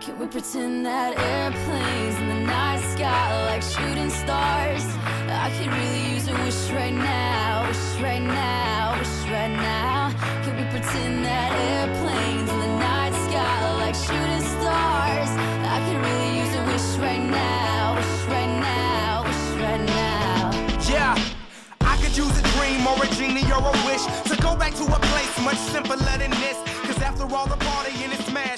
Can we pretend that airplanes in the night sky like shooting stars? I could really use a wish right now, wish right now, wish right now. Can we pretend that airplanes in the night sky like shooting stars? I could really use a wish right now, wish right now, wish right now. Yeah, I could use a dream or a genie or a wish to go back to a place much simpler than this. Cause after all the partying and and crashing,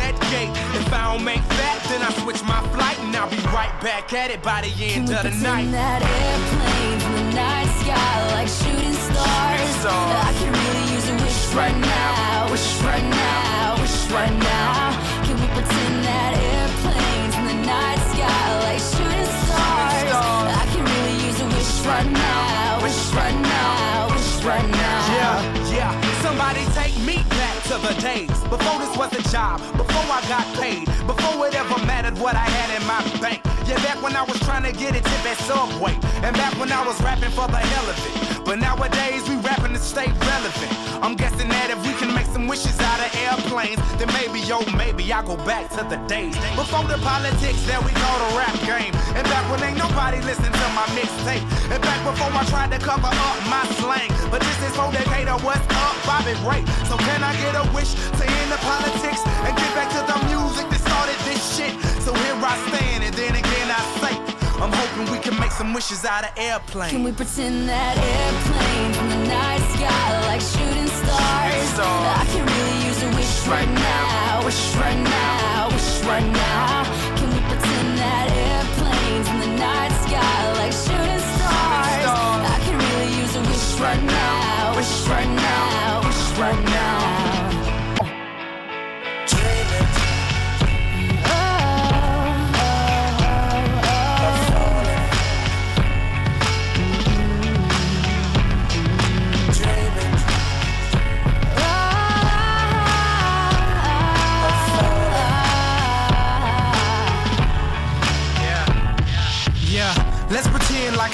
make that, then I switch my flight and I'll be right back at it by the Can end we of the pretend night. that airplanes in the night sky like shooting stars? stars. I can really use a wish right now, wish right now, wish right now. Can we pretend that airplanes in the night sky like shooting stars? I can really use a wish right now, wish right now, wish right now. Yeah, yeah. Somebody take me to the days before this was a job, before I got paid, before it ever mattered what I had in my bank. Yeah, back when I was trying to get a tip at Subway, and back when I was rapping for the hell of it. But nowadays we rapping to stay relevant. I'm guessing that if we can make some wishes out of airplanes, then maybe, yo, maybe I'll go back to the days before the politics that we call the rap game, and back when ain't nobody listened to my mixtape, back before I tried to cover up my slang. But this is for Decatur, what's up, Bobby Ray? So can I get a wish to end the politics and get back to the music that started this shit? So here I stand, and then again I say, I'm hoping we can make some wishes out of airplanes. Can we pretend that airplanes in the night sky like shooting stars? stars. I can really use a wish right now, wish right now, wish right now.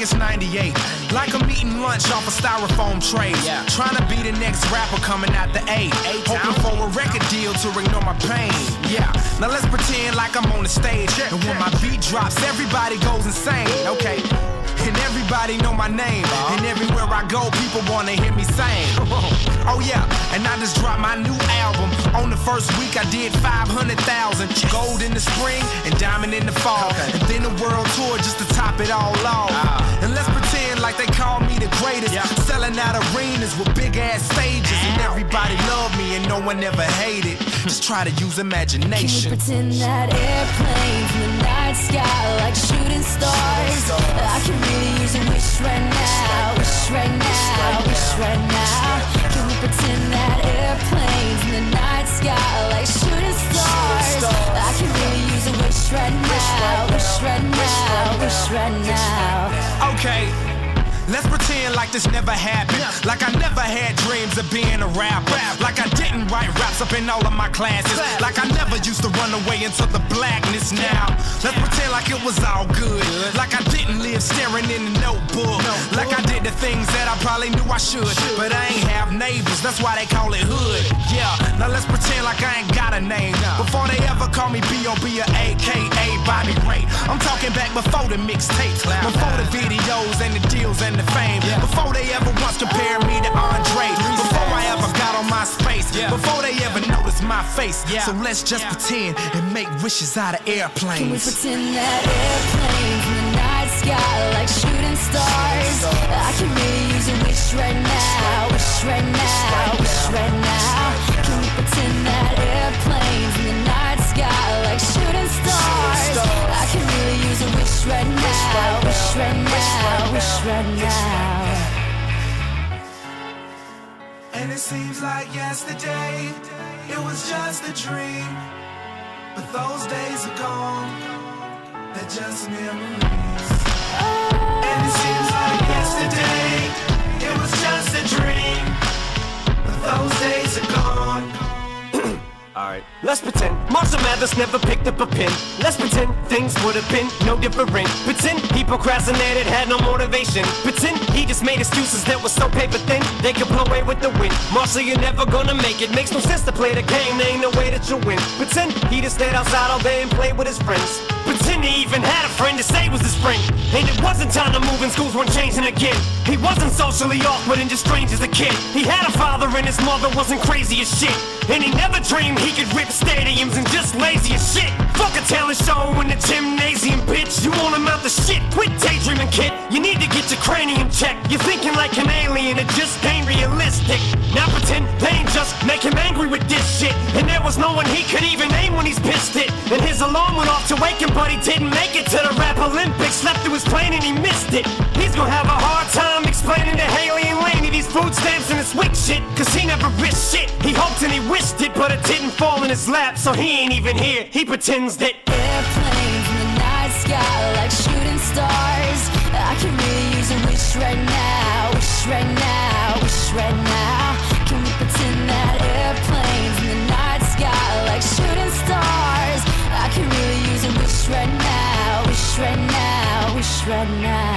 Pretend like it's 98. Like I'm eating lunch off a styrofoam tray. Yeah. Trying to be the next rapper coming out the A. Hoping for a record deal to ignore my pain. Yeah, now let's pretend like I'm on the stage. And when my beat drops, everybody goes insane. Okay. And everybody know my name. And everywhere I go, people wanna hear me sing. Oh yeah, and I just dropped my new album. On the first week, I did 500,000. Gold in the spring and diamond in the fall. And then a world tour just to top it all off. Ah. And let's pretend like they call me the greatest. Selling out arenas with big ass stages. And everybody love me and no one ever hated. Just try to use imagination. Can imagination. pretend that airplanes in the night sky like shooting stars? I can right now. Can we pretend that airplanes in the night sky like shooting stars? I can really use a wish right now, wish right now, wish right now. Okay. Let's pretend like this never happened. Like I never had dreams of being a rapper. Like I didn't write raps up in all of my classes. Like I never used to run away into the blackness now. Let's pretend like it was all good. Like I didn't live staring in the notebook. Like I things that I probably knew I should. But I ain't have neighbors, that's why they call it hood. Yeah, now let's pretend like I ain't got a name. Before they ever call me B.O.B. or AKA Bobby Ray. I'm talking back before the mixtapes. Before the videos and the deals and the fame. Before they ever once compared me to Andre. Before I ever got on MySpace. Before they ever noticed my face. So let's just pretend and make wishes out of airplanes. Can we pretend that night sky like shooting stars? I can really use a wish right now, wish right now, wish right now. Can we pretend that airplanes in the night sky like shooting stars? I can really use a wish right now, wish right now, wish right now. And it seems like yesterday, it was just a dream. But those days are gone. they're just memories. And it seems it was just a dream. But those days are gone. Alright, let's pretend Marshall Mathers never picked up a pen. Let's pretend things would have been no different. Pretend he procrastinated, had no motivation. Pretend he just made excuses that were so paper thin they could blow away with the wind. Marshall, you're never gonna make it. Makes no sense to play the game, there ain't no way that you win. Pretend he just stayed outside all day and played with his friends. Pretend he even had a friend to say was his friend. And it wasn't time to move and schools weren't changing again. He wasn't socially awkward and just strange as a kid. He had a father and his mother wasn't crazy as shit. And he never dreamed he could rip stadiums and just lazy as shit. Fuck a talent show in the gymnasium, bitch. You want him out the shit. Quit daydreaming, kid. You need to get your cranium checked. You're thinking like an alien, it just ain't realistic. Now pretend they ain't just make him angry with this shit. And there was no one he could even name when he's pissed it. And his alarm went off to wake him, but he didn't make it to the rap Olympics. Slept through his plane and he missed it. He's gonna have a hard time explaining to Hailie and Lainie these food stamps and his WIC shit. Cause he never risked shit. He hoped and he wished it, but it didn't fall in his lap, so he ain't even here. He pretends that Airplanes in the night sky like shooting stars. I can really use a wish right now, wish right now, wish right now. I can